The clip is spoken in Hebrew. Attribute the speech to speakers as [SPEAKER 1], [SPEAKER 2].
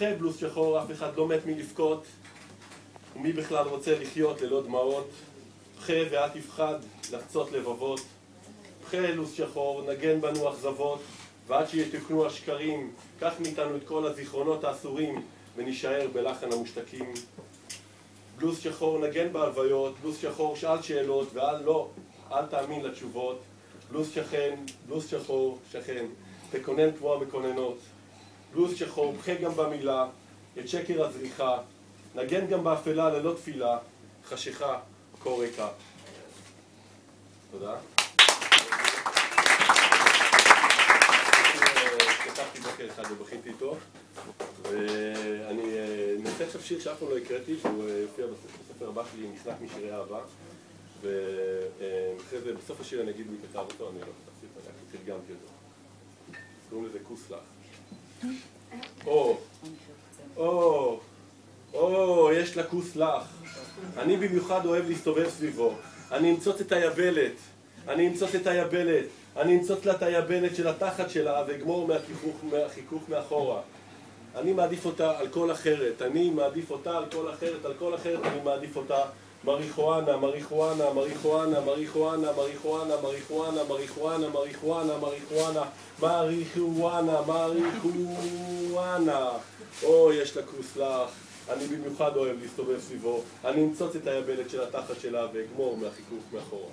[SPEAKER 1] אחרי בלוס שחור אף אחד לא מת מלבכות. ומי בכלל רוצה לחיות ללא דמעות? פחה ואל תפחד לחצות לבבות. פחה לוס שחור נגן בנו אכזבות. ועד שיתוקנו השקרים קח מאיתנו את כל הזיכרונות האסורים ונישאר בלחן המושתקים. בלוס שחור נגן בהלוויות, בלוס שחור שאל שאלות ואל לא, אל תאמין לתשובות. בלוס שכן, בלוס שחור, שכן, תקונן כמו המקוננות בלוס שחור, בכה גם במילה, את שקר הזריחה נגן גם באפלה ללא תפילה, חשיכה, כה ריקה תודה. כתבתי בוקר אחד ובכיתי איתו ואני נעשה עכשיו שיר שאף פעם לא הקראתי שהוא יופיע בספר הבא שלי, נחנק משירי אהבה ואחרי זה בסוף השיר אני אגיד מי כתב אותו, אני לא כתבתי אותו, אני תרגמתי אותו. קוראים לזה כוס לך או, או, או, יש לה כוס לך. אני במיוחד אוהב להסתובב סביבו. אני אמצוץ את היבלת. אני אמצוץ את היבלת. אני אמצוץ לה את היבלת של התחת שלה ואגמור מהחיכוך מאחורה. אני מעדיף אותה על כל אחרת, אני מעדיף אותה על כל אחרת, על כל אחרת אני מעדיף אותה מריחואנה, מריחואנה, מריחואנה, מריחואנה, מריחואנה, מריחואנה, מריחואנה, מריחואנה, מריחואנה, מריחואנה, מריחואנה או, יש לה כוס לך, אני במיוחד אוהב להסתובב סביבו אני אמצוץ את היבלת של התחת שלה ואגמור מהחיכוך מאחורה